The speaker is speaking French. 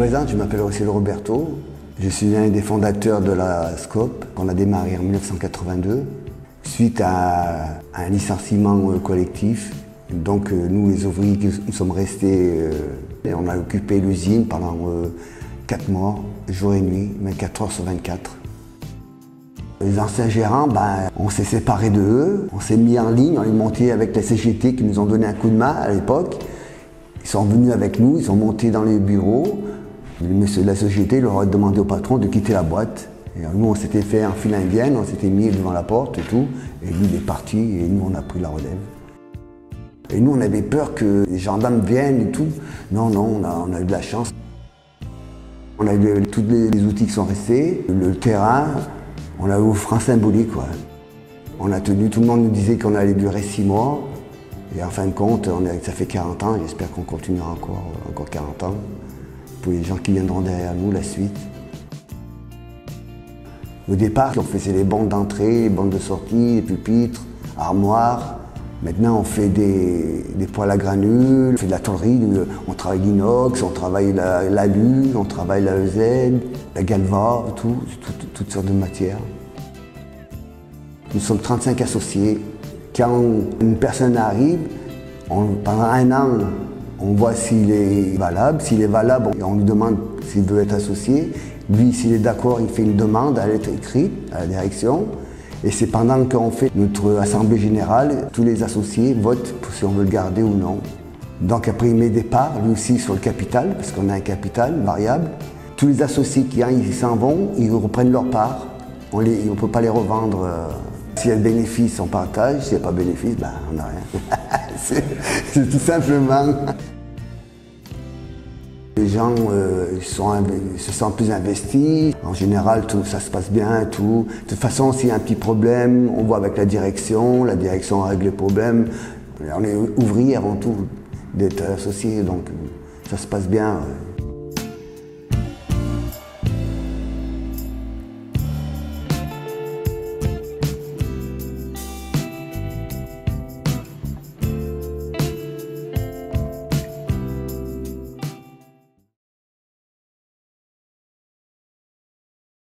présente, je m'appelle Rossel Roberto. Je suis un des fondateurs de la SCOP qu'on a démarré en 1982 suite à un licenciement euh, collectif. Donc euh, nous, les ouvriers, nous sommes restés euh, et on a occupé l'usine pendant 4 mois, jour et nuit, 24 heures sur 24. Les anciens gérants, ben, on s'est séparés d'eux, on s'est mis en ligne, on est monté avec la CGT qui nous ont donné un coup de main à l'époque. Ils sont venus avec nous, ils sont montés dans les bureaux. Le monsieur de la CGT leur a demandé au patron de quitter la boîte. Nous, on s'était fait en file indienne, on s'était mis devant la porte et tout. Et lui, il est parti et nous, on a pris la relève. Et nous, on avait peur que les gendarmes viennent et tout. Non, non, on a, eu de la chance. On a eu tous les, outils qui sont restés, le terrain, on a eu au frein symbolique. Quoi. On a tenu, tout le monde nous disait qu'on allait durer six mois. Et en fin de compte, ça fait 40 ans, j'espère qu'on continuera encore, encore 40 ans. Pour les gens qui viendront derrière nous, la suite. Au départ, on faisait les bandes d'entrée, les bandes de sortie, les pupitres, armoires. Maintenant, on fait des, poils à granules, on fait de la tôlerie, on travaille l'inox, on travaille l'alu, on travaille la EZ, la galva, tout, toutes sortes de matières. Nous sommes 35 associés. Quand une personne arrive, pendant un an, on voit s'il est valable. S'il est valable, on lui demande s'il veut être associé. Lui, s'il est d'accord, il fait une demande à lettre écrite à la direction. Et c'est pendant qu'on fait notre assemblée générale, tous les associés votent pour si on veut le garder ou non. Donc après, il met des parts, lui aussi, sur le capital, parce qu'on a un capital variable. Tous les associés qui s'en vont, ils reprennent leur part. On ne peut pas les revendre. Euh, s'il y a bénéfice, on partage. S'il n'y a pas bénéfice, ben, on n'a rien. c'est tout simplement. Les gens euh, se sentent plus investis. En général, tout, ça se passe bien. Tout. De toute façon, s'il y a un petit problème, on voit avec la direction. La direction règle le problème. On est ouvrier avant tout d'être associé, donc ça se passe bien.